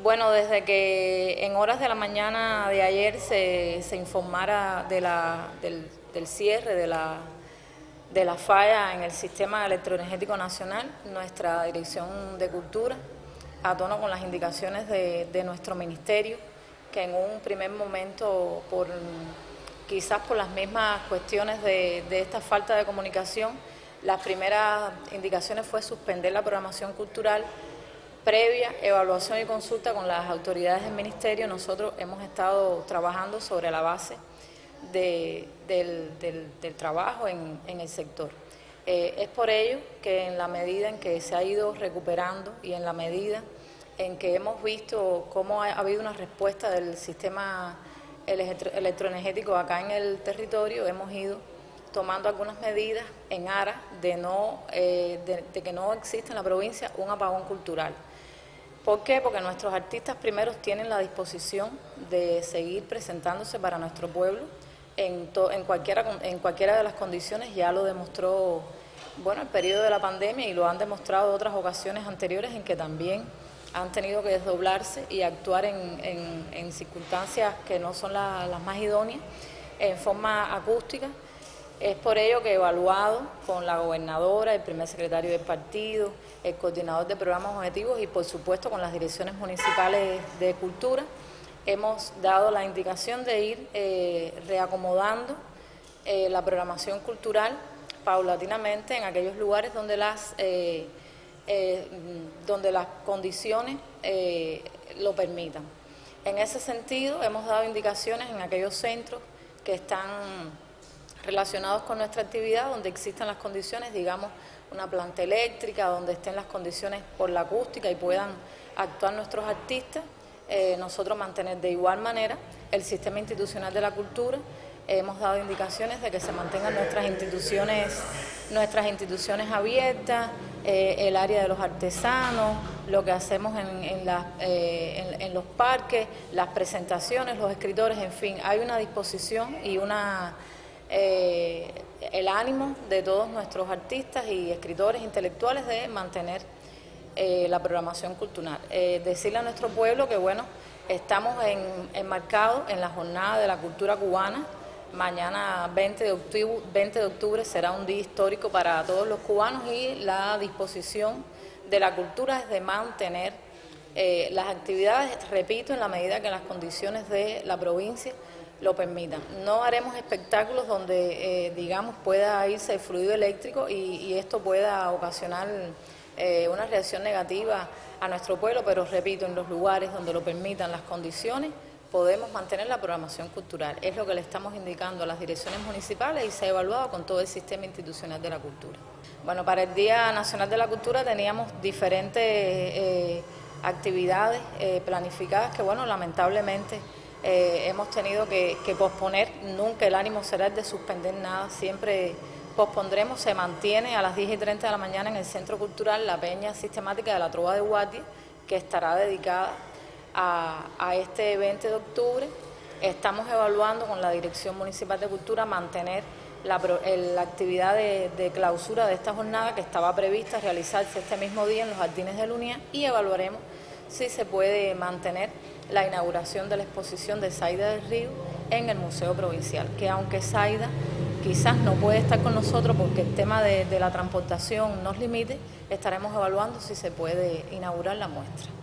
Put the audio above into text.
Bueno, desde que en horas de la mañana de ayer se, se informara de la, del, cierre de la, de la falla en el sistema electroenergético nacional, nuestra Dirección de Cultura, a tono con las indicaciones de, de nuestro ministerio, que en un primer momento, por quizás por las mismas cuestiones de, de esta falta de comunicación, las primeras indicaciones fue suspender la programación cultural previa evaluación y consulta con las autoridades del Ministerio, nosotros hemos estado trabajando sobre la base del, trabajo en, el sector. Eh, es por ello que en la medida en que se ha ido recuperando y en la medida en que hemos visto cómo ha, habido una respuesta del sistema electroenergético acá en el territorio, hemos ido tomando algunas medidas en aras de, no, eh, de que no exista en la provincia un apagón cultural. ¿Por qué? Porque nuestros artistas primeros tienen la disposición de seguir presentándose para nuestro pueblo en, en, cualquiera, en cualquiera de las condiciones, ya lo demostró bueno, el periodo de la pandemia y lo han demostrado otras ocasiones anteriores en que también han tenido que desdoblarse y actuar en, circunstancias que no son las más idóneas, en forma acústica es por ello que evaluado con la gobernadora, el primer secretario del partido, el coordinador de programas objetivos y por supuesto con las direcciones municipales de cultura, hemos dado la indicación de ir eh, reacomodando eh, la programación cultural paulatinamente en aquellos lugares donde las, eh, donde las condiciones lo permitan. En ese sentido, hemos dado indicaciones en aquellos centros que están relacionados con nuestra actividad, donde existan las condiciones, digamos, una planta eléctrica, donde estén las condiciones por la acústica y puedan actuar nuestros artistas, eh, nosotros mantener de igual manera el sistema institucional de la cultura. hemos dado indicaciones de que se mantengan nuestras instituciones, nuestras instituciones abiertas, eh, el área de los artesanos, lo que hacemos en, eh, en los parques, las presentaciones, los escritores, en fin, hay una disposición y una eh, el ánimo de todos nuestros artistas y escritores intelectuales de mantener eh, la programación cultural. Eh, decirle a nuestro pueblo que, bueno, estamos enmarcados en la jornada de la cultura cubana. Mañana 20 de, octubre, 20 de octubre será un día histórico para todos los cubanos y la disposición de la cultura es de mantener las actividades, repito, en la medida que las condiciones de la provincia lo permitan. No haremos espectáculos donde, eh, digamos, pueda irse el fluido eléctrico y, esto pueda ocasionar eh, una reacción negativa a nuestro pueblo, pero repito, en los lugares donde lo permitan las condiciones, podemos mantener la programación cultural. Es lo que le estamos indicando a las direcciones municipales y se ha evaluado con todo el sistema institucional de la cultura. Bueno, para el Día Nacional de la Cultura teníamos diferentes eh, actividades planificadas que, bueno, lamentablemente eh, hemos tenido que, posponer, nunca el ánimo será el de suspender nada, siempre pospondremos, se mantiene a las 10 y 30 de la mañana en el Centro Cultural la Peña Sistemática de la Trova de Guardia, que estará dedicada a, este 20 de octubre. Estamos evaluando con la Dirección Municipal de Cultura mantener la, actividad de, de, clausura de esta jornada que estaba prevista realizarse este mismo día en los jardines de Lunia y evaluaremos si se puede mantener la inauguración de la exposición de Saida del Río en el Museo Provincial, que aunque Saida quizás no puede estar con nosotros porque el tema de, de la transportación nos limite, estaremos evaluando si se puede inaugurar la muestra.